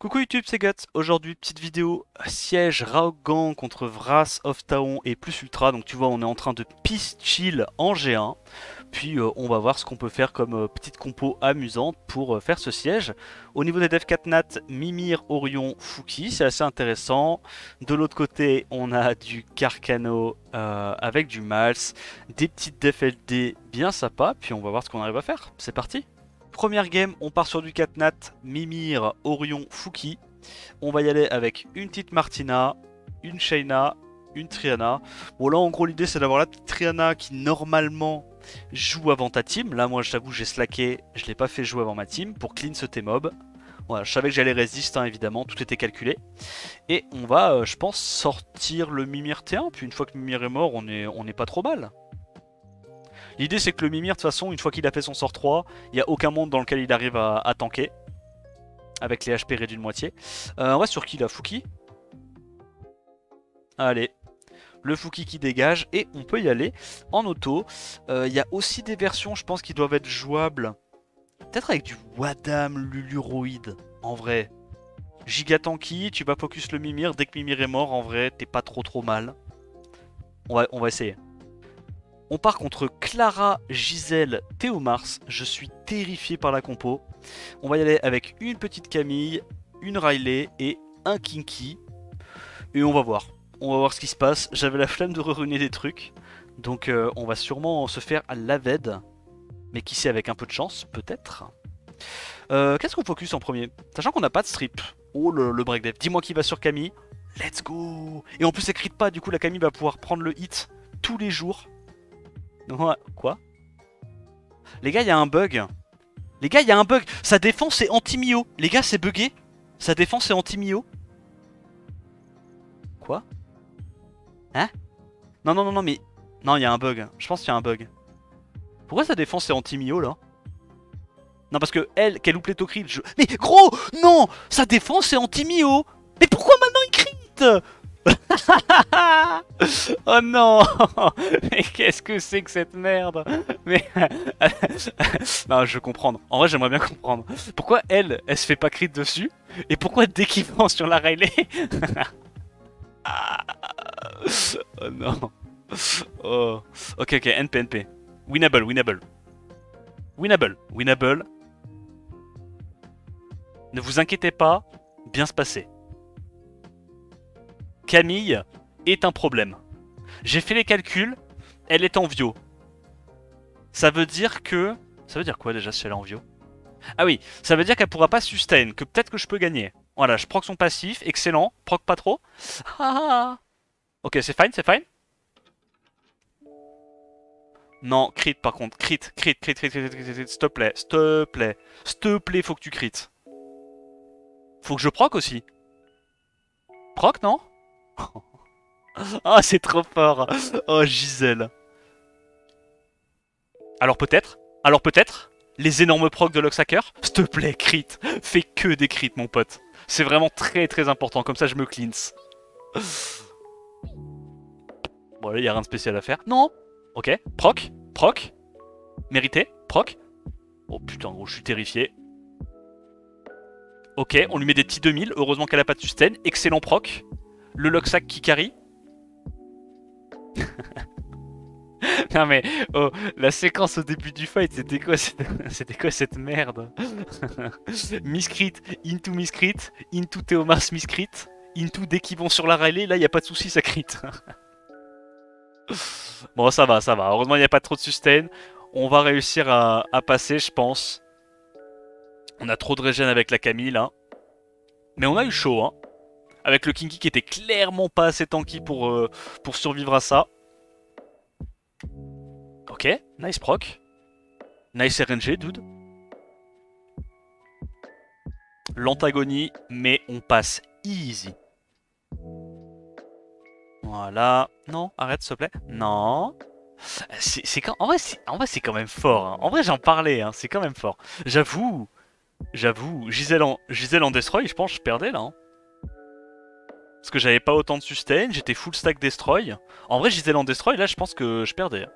Coucou YouTube, c'est Guts. Aujourd'hui, petite vidéo siège Raogan contre Vras of Taon et plus Ultra. Donc tu vois, on est en train de peace chill en G1. Puis euh, on va voir ce qu'on peut faire comme euh, petite compo amusante pour euh, faire ce siège. Au niveau des dev 4 nat, Mimir, Orion, Fouki, c'est assez intéressant. De l'autre côté, on a du Carcano avec du Mals, des petites def LD bien sympas. Puis on va voir ce qu'on arrive à faire. C'est parti Première game, on part sur du 4 nat, Mimir, Orion, Fouki. On va y aller avec une petite Martina, une Shayna, une Triana. Bon là en gros l'idée c'est d'avoir la Triana qui normalement joue avant ta team. Là moi j'avoue j'ai slacké, je l'ai pas fait jouer avant ma team pour clean ce T-mob. Voilà, je savais que j'allais résister hein, évidemment, tout était calculé. Et on va, euh, je pense, sortir le Mimir T1, puis une fois que Mimir est mort, on est, on est pas trop mal. L'idée c'est que le Mimir, de toute façon, une fois qu'il a fait son sort 3, il n'y a aucun monde dans lequel il arrive à, tanker. Avec les HP réduits de moitié. Euh, on va sur qui là? Fouki? Allez. Le Fouki qui dégage et on peut y aller en auto. Euh, il y a aussi des versions, je pense, qui doivent être jouables. Peut-être avec du Wadam Luluroid, en vrai. Giga tanky, tu vas focus le Mimir. Dès que Mimir est mort, en vrai, t'es pas trop trop mal. On va essayer. On part contre Clara, Gisèle, Théomars. Je suis terrifié par la compo. On va y aller avec une petite Camille, une Riley et un Kinky. Et on va voir. On va voir ce qui se passe. J'avais la flemme de reruner des trucs. Donc euh, on va sûrement se faire à l'aved. Mais qui sait avec un peu de chance, peut-être. Euh, qu'est-ce qu'on focus en premier? Sachant qu'on n'a pas de strip. Oh le, le. Dis-moi qui va sur Camille. Let's go Et en plus elle crit pas, du coup la Camille va pouvoir prendre le hit tous les jours. Quoi? Les gars, il y a un bug. Les gars, il y a un bug. Sa défense est anti-mio. Les gars, c'est bugué. Sa défense est anti-mio. Quoi? Hein? Non, non, non, non, mais... Non, il y a un bug. Je pense qu'il y a un bug. Pourquoi sa défense est anti-mio, là? Non, parce que elle, qu'elle loupe les je... Mais gros Non Sa défense est anti-mio Mais pourquoi maintenant il crit oh non Mais qu'est-ce que c'est que cette merde Mais... non, je veux comprendre. En vrai, j'aimerais bien comprendre. Pourquoi elle, elle se fait pas crit dessus Et pourquoi dès qu'il prend sur la Riley Oh non Oh... Ok, ok, NP, NP. Winnable, winnable. Winnable, winnable. Ne vous inquiétez pas, bien se passer. Camille est un problème. J'ai fait les calculs, elle est en vio. Ça veut dire que... Ça veut dire quoi déjà si elle est en vio? Ah oui, ça veut dire qu'elle pourra pas sustain, que peut-être que je peux gagner. Voilà, je proc son passif, excellent, proc pas trop. ok, c'est fine, c'est fine. Non, crit par contre, crit, crit, crit, crit, crit, crit, crit, s'il te plaît, s'il te plaît, s'il te plaît, faut que tu crit. Faut que je proc aussi. Proc, non? Oh, c'est trop fort. Oh, Gisèle. Alors peut-être Alors peut-être Les énormes procs de Luxhacker S'il te plaît, crit. Fais que des crits, mon pote. C'est vraiment très très important. Comme ça, je me cleanse. Bon, là, il a rien de spécial à faire. Non Ok. Proc Proc Mérité Proc Oh putain, gros, je suis terrifié. Ok, on lui met des petits 2000. Heureusement qu'elle a pas de sustain. Excellent proc le Loxac qui carry. non mais, oh, la séquence au début du fight, c'était quoi, quoi cette merde? Miscrit, into Miscrit, into Théomars Miscrit, into dès qu'ils vont sur la Riley, là il a pas de souci, ça crit. bon ça va, ça va, heureusement il n'y a pas trop de sustain, on va réussir à, à passer je pense. On a trop de régène avec la Camille là. Mais on a eu chaud hein avec le Kinky qui était clairement pas assez tanky pour, euh, survivre à ça. Ok, nice proc. Nice RNG, dude. L'antagonie, mais on passe easy. Voilà. Non, arrête s'il te plaît. Non. C'est quand... En vrai, c'est quand même fort. Hein. En vrai, j'en parlais. Hein. C'est quand même fort. J'avoue. J'avoue. Gisèle en... En Destroy, je pense que je perdais là. Hein. Parce que j'avais pas autant de sustain, j'étais full stack destroy. En vrai, Gisèle en destroy, là, je pense que je perdais.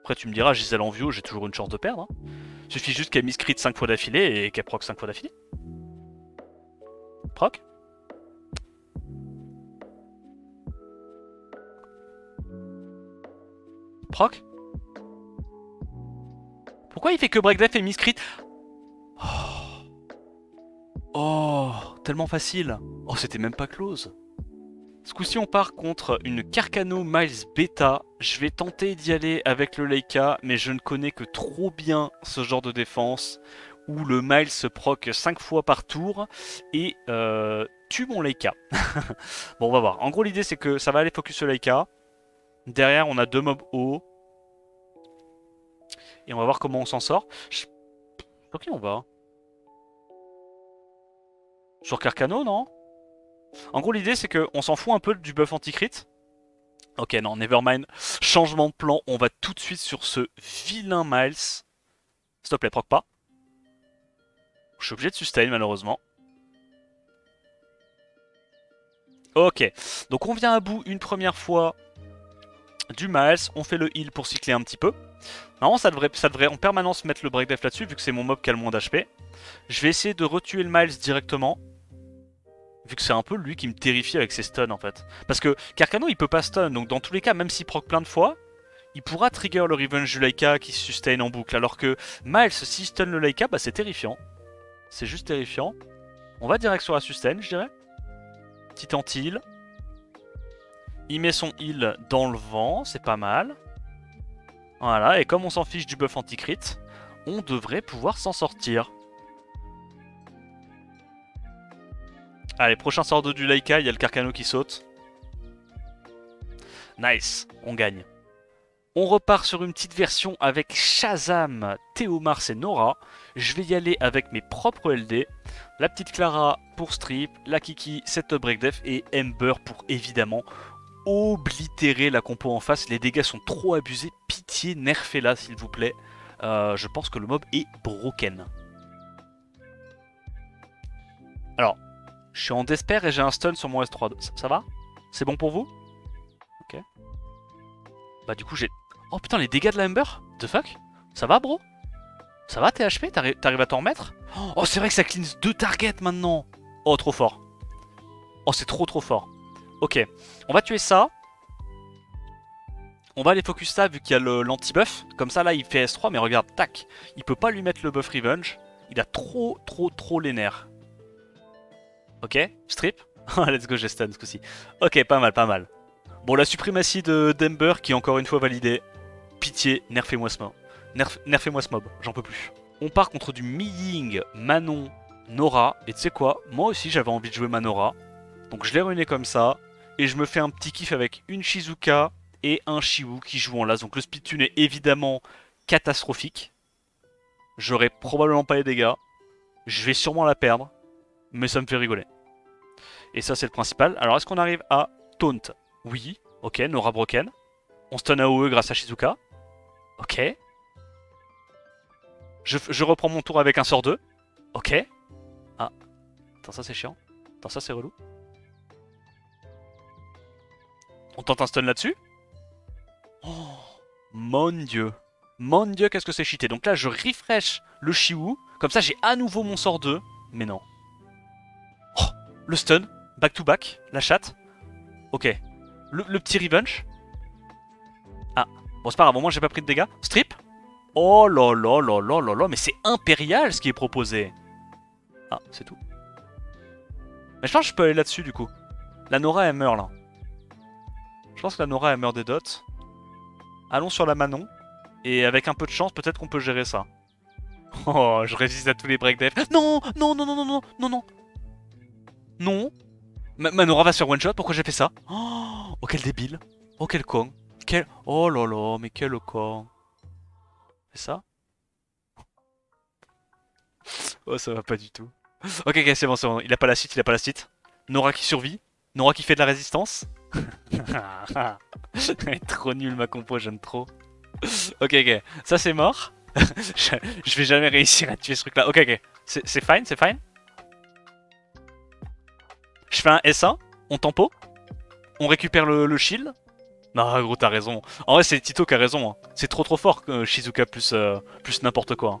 Après, tu me diras, Gisèle en view, j'ai toujours une chance de perdre. Hein. Suffit juste qu'elle miscrit 5 fois d'affilée et qu'elle proc 5 fois d'affilée. Proc Proc Pourquoi il fait que break def et miss crit? Oh. oh, tellement facile. Oh, c'était même pas close. Ce coup-ci, on part contre une Carcano Miles Beta. Je vais tenter d'y aller avec le Leica, mais je ne connais que trop bien ce genre de défense où le Miles se proc 5 fois par tour et euh, tue mon Leica. bon, on va voir. En gros, l'idée, c'est que ça va aller focus le Leica. Derrière, on a deux mobs hauts. Et on va voir comment on s'en sort. Qui on va Sur Carcano, non? En gros, l'idée, c'est qu'on s'en fout un peu du buff anti-crit. Ok, non, nevermind. Changement de plan. On va tout de suite sur ce vilain Miles. S'il te plaît, proc pas. Je suis obligé de sustain, malheureusement. Ok, donc on vient à bout une première fois du Miles, on fait le heal pour cycler un petit peu. Normalement ça devrait, ça devrait en permanence mettre le break def là-dessus vu que c'est mon mob qui a le moins d'HP. Je vais essayer de retuer le Miles directement. Vu que c'est un peu lui qui me terrifie avec ses stuns en fait. Parce que Carcano il peut pas stun, donc dans tous les cas, même s'il proc plein de fois, il pourra trigger le Revenge du Laika qui se sustain en boucle. Alors que Miles, s'il stun le Laika, bah c'est terrifiant. C'est juste terrifiant. On va direct sur la sustain, je dirais. Petit anti-heal. Il met son heal dans le vent, c'est pas mal. Voilà, et comme on s'en fiche du buff anti-crit, on devrait pouvoir s'en sortir. Allez, prochain sort de du Laika, il y a le Carcano qui saute. Nice, on gagne. On repart sur une petite version avec Shazam, Théomars et Nora. Je vais y aller avec mes propres LD. La petite Clara pour Strip, la Kiki, Setup Break Def et Ember pour évidemment oblitérer la compo en face. Les dégâts sont trop abusés. Pitié, nerfez-la s'il vous plaît. Euh, je pense que le mob est broken. Alors, je suis en despair et j'ai un stun sur mon S3. Ça, va? C'est bon pour vous? Ok. Bah du coup j'ai... Oh putain, les dégâts de la Ember The fuck? Ça va bro? Ça va THP T'arrives à t'en remettre? Oh c'est vrai que ça cleanse deux targets maintenant Oh trop fort Oh c'est trop trop fort Ok, on va tuer ça. On va aller focus ça vu qu'il y a l'anti-buff. Comme ça, là, il fait S3, mais regarde, tac. Il peut pas lui mettre le buff Revenge. Il a trop, trop, trop les nerfs. Ok, strip. Let's go, stun ce coup-ci. Ok, pas mal, pas mal. Bon, la suprématie de Dember qui est encore une fois validée. Pitié, nerfez-moi ce mob. nerfez-moi ce mob, j'en peux plus. On part contre du Miying, Manon, Nora. Et tu sais quoi? Moi aussi, j'avais envie de jouer Manora. Donc je l'ai ruiné comme ça. Et je me fais un petit kiff avec une Shizuka et un Shiwu qui jouent en las. Donc le speed tune est évidemment catastrophique. J'aurai probablement pas les dégâts. Je vais sûrement la perdre. Mais ça me fait rigoler. Et ça c'est le principal. Alors est-ce qu'on arrive à taunt? Oui. Ok, Nora Broken. On stun AOE grâce à Shizuka. Ok. Je, reprends mon tour avec un sort 2. Ok. Ah. Attends, ça c'est chiant. Attends, ça c'est relou. On tente un stun là-dessus Oh, mon dieu. Mon dieu, qu'est-ce que c'est cheaté. Donc là, je refresh le Shiwu. Comme ça, j'ai à nouveau mon sort 2. Mais non. Le stun. Back to back. La chatte. Ok. Le, petit revenge. Ah. Bon, c'est pas grave. Au moins, j'ai pas pris de dégâts. Strip. Oh là là là là là là. Mais c'est impérial ce qui est proposé. Ah, c'est tout. Mais je pense que je peux aller là-dessus, du coup. La Nora, elle meurt, là. Je pense que la Nora elle meurt des dots. Allons sur la Manon. Et avec un peu de chance, peut-être qu'on peut gérer ça. Oh, je résiste à tous les break def. Non, non, non, non, non, non, non, non. Non. Manora va faire one shot, pourquoi j'ai fait ça? Oh, oh, quel débile. Oh, quel con. Quel... Oh là là, mais quel con. C'est ça? Oh, ça va pas du tout. Ok, ok, c'est bon, c'est bon. Il a pas la suite, il a pas la suite. Nora qui survit. Nora qui fait de la résistance. trop nul ma compo, j'aime trop. ok, ok, ça c'est mort. je, vais jamais réussir à tuer ce truc là. Ok, ok, c'est fine, c'est fine? Je fais un S1, on tempo, on récupère le, shield. Non, gros, t'as raison. En vrai, c'est Tito qui a raison. Hein. C'est trop trop fort que Shizuka plus, euh, plus n'importe quoi.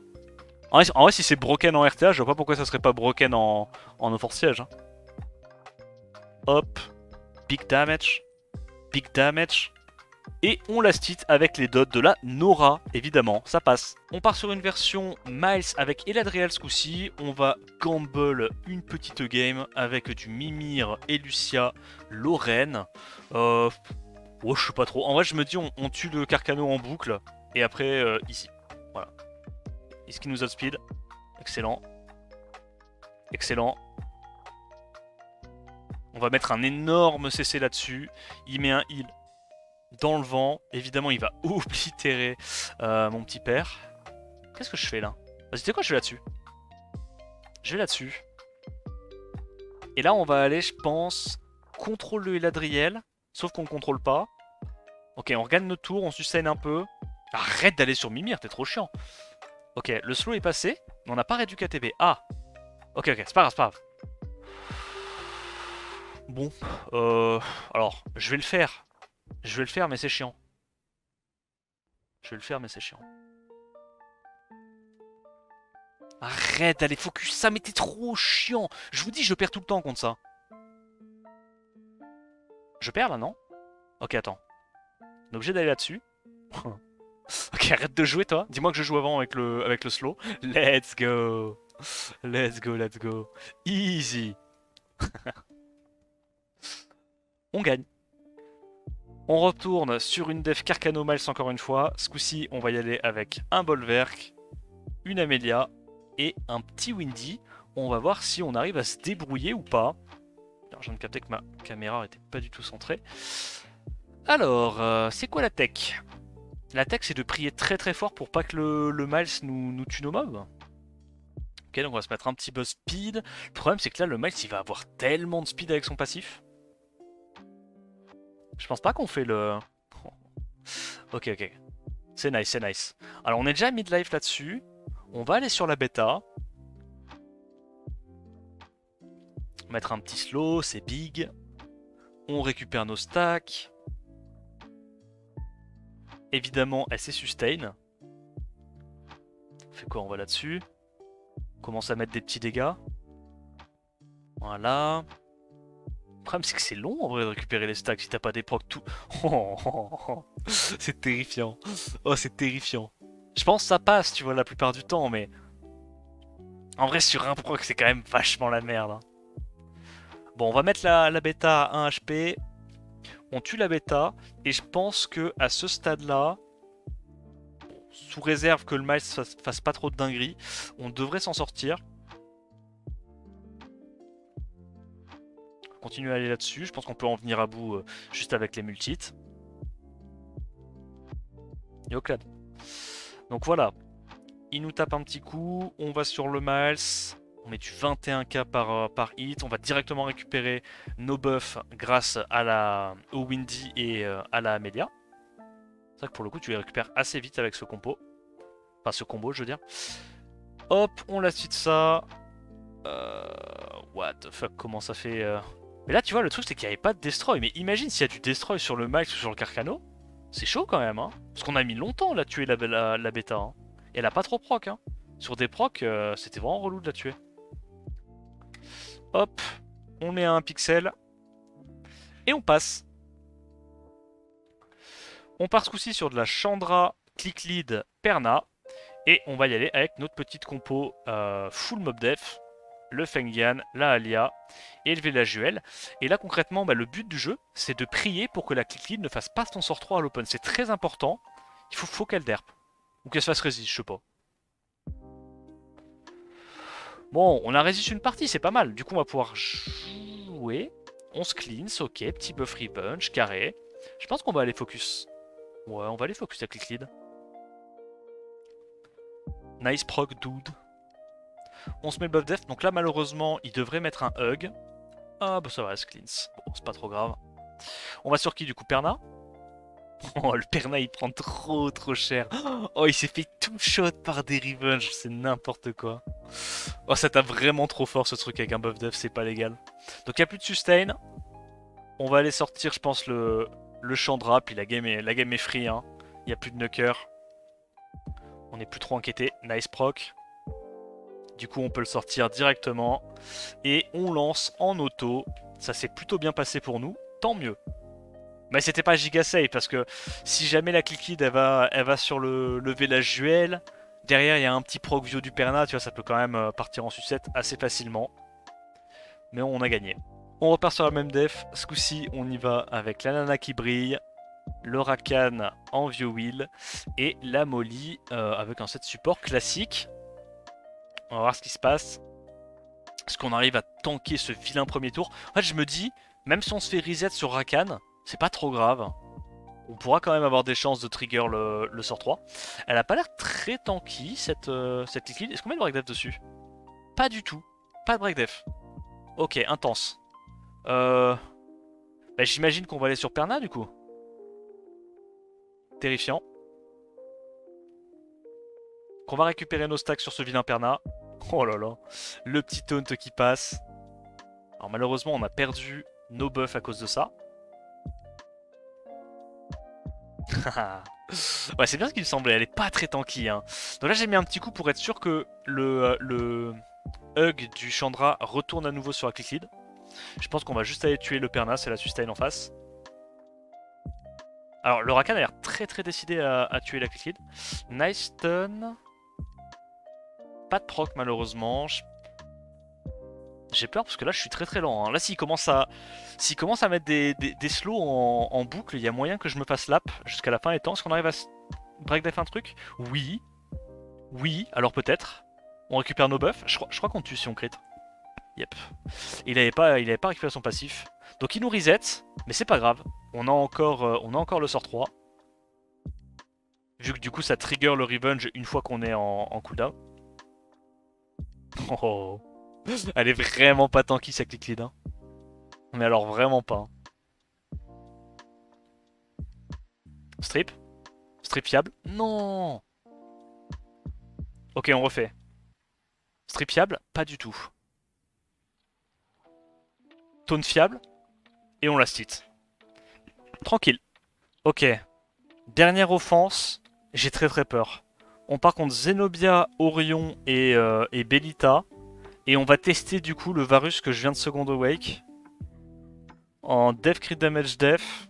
Hein. En, vrai, si c'est broken en RTA, je vois pas pourquoi ça serait pas broken en, en siège. Hein. Hop. Big damage. Big damage. Et on last hit avec les dots de la Nora, évidemment, ça passe. On part sur une version Miles avec Eladriel ce coup-ci. On va gamble une petite game avec du Mimir et Lucia, Lorraine. Euh... Oh, je sais pas trop. En vrai, je me dis, on, tue le Carcano en boucle. Et après, euh, ici. Voilà. Est-ce qu'il nous a speed Excellent. Excellent. On va mettre un énorme CC là-dessus. Il met un heal dans le vent. Évidemment, il va oblitérer euh, mon petit père. Qu'est-ce que je fais là? Vas-y, tu quoi, je vais là-dessus. Je vais là-dessus. Et là, on va aller, je pense, contrôle le. Sauf qu'on ne contrôle pas. Ok, on regagne notre tour, on sustain un peu. Arrête d'aller sur Mimir, t'es trop chiant. Ok, le slow est passé, mais on n'a pas réduit KTB. Ah Ok, ok, c'est pas grave, c'est pas grave. Bon, euh, alors, je vais le faire. Je vais le faire, mais c'est chiant. Je vais le faire, mais c'est chiant. Arrête d'aller focus ça, mais t'es trop chiant. Je vous dis, je perds tout le temps contre ça. Je perds là, non? Ok, attends. On est obligé d'aller là-dessus. ok, arrête de jouer toi. Dis-moi que je joue avant avec le, avec le slow. Let's go. Let's go, let's go. Easy. on gagne. On retourne sur une def Carcano Miles encore une fois. Ce coup-ci, on va y aller avec un Bolverk, une Amelia et un petit Windy. On va voir si on arrive à se débrouiller ou pas. Alors, je viens de capter que ma caméra n'était pas du tout centrée. Alors, euh, c'est quoi la tech? La tech, c'est de prier très très fort pour pas que le, Miles nous, nous tue nos mobs. Ok, donc on va se mettre un petit buzz speed. Le problème, c'est que là, le Miles, il va avoir tellement de speed avec son passif. Je pense pas qu'on fait le... Ok, ok. C'est nice, c'est nice. Alors, on est déjà mid-life là-dessus. On va aller sur la bêta. Mettre un petit slow, c'est big. On récupère nos stacks. Évidemment, elle s'est sustain. On fait quoi On va là-dessus? On commence à mettre des petits dégâts. Voilà. Problème, c'est que c'est long en vrai de récupérer les stacks si t'as pas des procs tout. c'est terrifiant. Oh, c'est terrifiant. Je pense que ça passe, tu vois, la plupart du temps, mais. En vrai, sur un proc, c'est quand même vachement la merde. Hein. Bon, on va mettre la, bêta à 1 HP. On tue la bêta. Et je pense que à ce stade-là, sous réserve que le Miles fasse, fasse pas trop de dingueries, on devrait s'en sortir. Continuer à aller là-dessus. Je pense qu'on peut en venir à bout euh, juste avec les multits. Yoclad. Donc voilà. Il nous tape un petit coup. On va sur le Miles. On met du 21k par, euh, par hit. On va directement récupérer nos buffs grâce à la, au Windy et euh, à la Amelia. C'est vrai que pour le coup, tu les récupères assez vite avec ce combo. Enfin, ce combo, je veux dire. Hop, on la suite ça. What the fuck, comment ça fait... Mais là, tu vois, le truc, c'est qu'il n'y avait pas de destroy. Mais imagine s'il y a du destroy sur le max ou sur le Carcano. C'est chaud quand même, hein. Parce qu'on a mis longtemps à tuer la, la, bêta. Hein. Elle a pas trop proc, hein. Sur des procs, c'était vraiment relou de la tuer. Hop, on met un pixel. Et on passe. On part ce coup-ci sur de la Chandra Click Lead Perna. Et on va y aller avec notre petite compo euh, full mob def. Le Fengian, la Alia et le Villajuel. Et là concrètement, bah, le but du jeu, c'est de prier pour que la Click Lead ne fasse pas son sort 3 à l'open. C'est très important. Il faut, faut qu'elle derp. Ou qu'elle se fasse résiste, je sais pas. Bon, on a résisté une partie, c'est pas mal. Du coup, on va pouvoir jouer. On se cleanse, ok. Petit buff punch, carré. Je pense qu'on va aller focus. Ouais, on va aller focus avec click lead. Nice proc, dude. On se met buff def. Donc là, malheureusement, il devrait mettre un hug. Ah, bah ça va, se cleanse. Bon, c'est pas trop grave. On va sur qui, du coup Perna? Oh, le Perna, il prend trop, trop cher. Oh, il s'est fait tout shot par des revenge. C'est n'importe quoi. Oh, ça tape vraiment trop fort, ce truc avec un buff def. C'est pas légal. Donc, il n'y a plus de sustain. On va aller sortir, je pense, le, le Chandra. Puis la game est, la game free. Hein. Il n'y a plus de Nucker. On n'est plus trop inquiété. Nice proc. Du coup, on peut le sortir directement. Et on lance en auto Ça s'est plutôt bien passé pour nous. Tant mieux. Mais c'était pas giga safe parce que si jamais la cliquide elle va, sur le, le village derrière il y a un petit proc vieux du Perna, tu vois, ça peut quand même euh, partir en sucette assez facilement. Mais on a gagné. On repart sur la même def. Ce coup-ci, on y va avec la nana qui brille, le Rakan en vieux wheel et la Molly euh, avec un set support classique. On va voir ce qui se passe. Est-ce qu'on arrive à tanker ce vilain premier tour? En fait, je me dis, même si on se fait reset sur Rakan, c'est pas trop grave. On pourra quand même avoir des chances de trigger le, sort 3. Elle a pas l'air très tanky, cette, euh, cette liquide. Est-ce qu'on met le break def dessus? Pas du tout. Pas de break def. Ok, intense. Euh... Bah, J'imagine qu'on va aller sur Perna, du coup. Terrifiant. Qu'on va récupérer nos stacks sur ce vilain Perna. Oh là là. Le petit taunt qui passe. Alors malheureusement, on a perdu nos buffs à cause de ça. ouais, c'est bien ce qu'il semblait, elle est pas très tanky. Hein. Donc là, j'ai mis un petit coup pour être sûr que le, euh, hug du Chandra retourne à nouveau sur la click lead. Je pense qu'on va juste aller tuer le Pernas et la sustain en face. Alors, le Rakan a l'air très très décidé à, tuer la click lead. Nice stun. Pas de proc malheureusement. J'ai peur parce que là je suis très très lent. Hein. Là s'il commence à s'il commence à mettre des, des, slows en, boucle, il y a moyen que je me fasse lap jusqu'à la fin temps. Est-ce qu'on arrive à break def un truc? Oui. Oui, alors peut-être. On récupère nos buffs. Je, crois qu'on tue si on crit. Yep. Il avait pas, il pas récupéré son passif. Donc il nous reset, mais c'est pas grave. On a encore, euh, le sort 3. Vu que du coup ça trigger le revenge une fois qu'on est en cooldown. Oh. Elle est vraiment pas tanky sa click lead. Hein. Mais alors vraiment pas. Hein. Strip? Strip fiable? Non Ok, on refait. Strip fiable? Pas du tout. Tone fiable? Et on la stit. Tranquille. Ok. Dernière offense. J'ai très très peur. On part contre Zenobia, Orion et, euh, et on va tester du coup le Varus que je viens de second awake. En def crit damage def.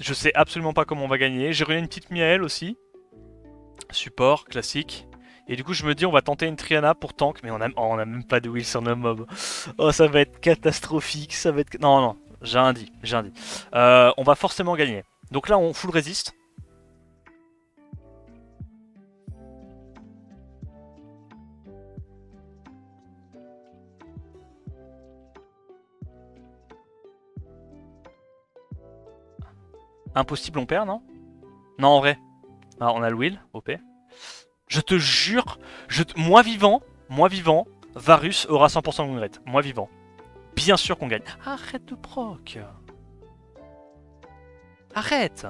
Je sais absolument pas comment on va gagner. J'ai remis une petite miel aussi. Support, classique. Et du coup je me dis on va tenter une Triana pour tank. Mais on a, on a même pas de wheel sur nos mobs. Oh ça va être catastrophique. Ça va être... Non non, j'ai un dit. J'ai un. Euh, on va forcément gagner. Donc là on full résiste. Impossible, on perd, non? Non, en vrai. Ah, on a le will, OP. Je te jure, je moi vivant, moi vivant, Varus aura 100% de win rate. Moi vivant. Bien sûr qu'on gagne. Arrête de proc. Arrête.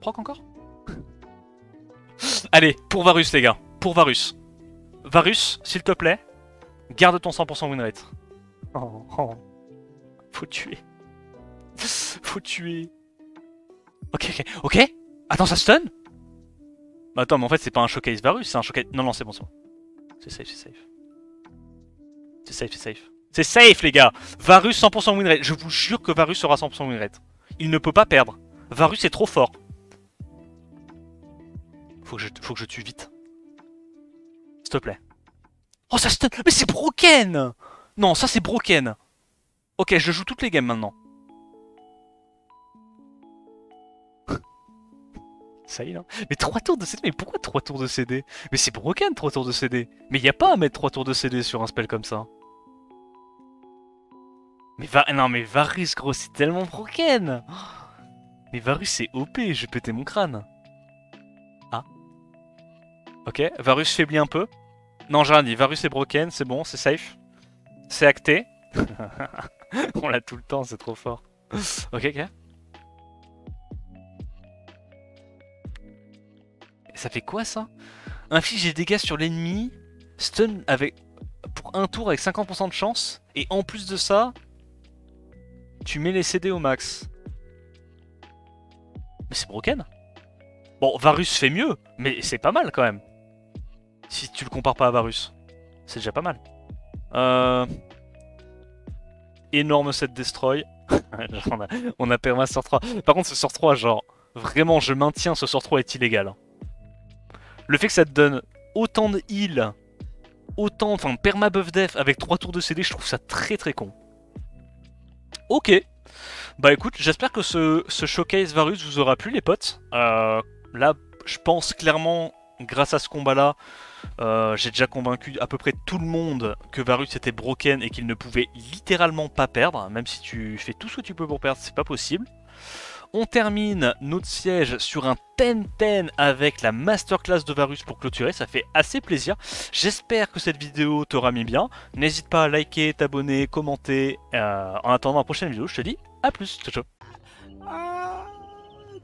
Proc encore? Allez, pour Varus les gars. Pour Varus. Varus, s'il te plaît, garde ton 100% win rate. Oh, oh. Faut tuer. Tuer. Ok, ok, ok Attends, ça stun? Bah attends, mais en fait, c'est pas un showcase Varus, c'est un showcase... Non, non, c'est bon, c'est bon. C'est safe, c'est safe. C'est safe, c'est safe. C'est safe, les gars Varus 100% win rate. Je vous jure que Varus sera 100% win rate. Il ne peut pas perdre. Varus est trop fort. Faut que je, faut que je tue vite. S'il te plaît. Oh, ça stun Mais c'est broken Non, ça c'est broken. Ok, je joue toutes les games maintenant. Ça y est, non Mais 3 tours de CD Mais pourquoi 3 tours de CD Mais c'est broken 3 tours de CD Mais y a pas à mettre 3 tours de CD sur un spell comme ça. Mais va... Non mais Varus gros c'est tellement broken Mais Varus c'est OP, je vais péter mon crâne. Ah. Ok, Varus faiblit un peu. Non j'ai rien dit, Varus est broken, c'est bon, c'est safe. C'est acté. On l'a tout le temps, c'est trop fort. ok, ok. Ça fait quoi ça? Inflige des dégâts sur l'ennemi, stun avec pour un tour avec 50% de chance, et en plus de ça, tu mets les CD au max. Mais c'est broken Bon, Varus fait mieux, mais c'est pas mal quand même. Si tu le compares pas à Varus. C'est déjà pas mal. Euh... Énorme set destroy. on, a, on a perma sort 3. Par contre, ce sort 3, genre, vraiment, je maintiens, ce sort 3 est illégal. Le fait que ça te donne autant de heal, autant, enfin, perma buff def avec 3 tours de CD, je trouve ça très très con. Ok. Bah écoute, j'espère que ce, showcase Varus vous aura plu les potes. Euh, là, je pense clairement, grâce à ce combat-là, euh, j'ai déjà convaincu à peu près tout le monde que Varus était broken et qu'il ne pouvait littéralement pas perdre. Même si tu fais tout ce que tu peux pour perdre, c'est pas possible. On termine notre siège sur un 10-10 avec la masterclass de Varus pour clôturer, ça fait assez plaisir. J'espère que cette vidéo t'aura mis bien. N'hésite pas à liker, t'abonner, commenter. Euh, en attendant la prochaine vidéo, je te dis à plus. Ciao ciao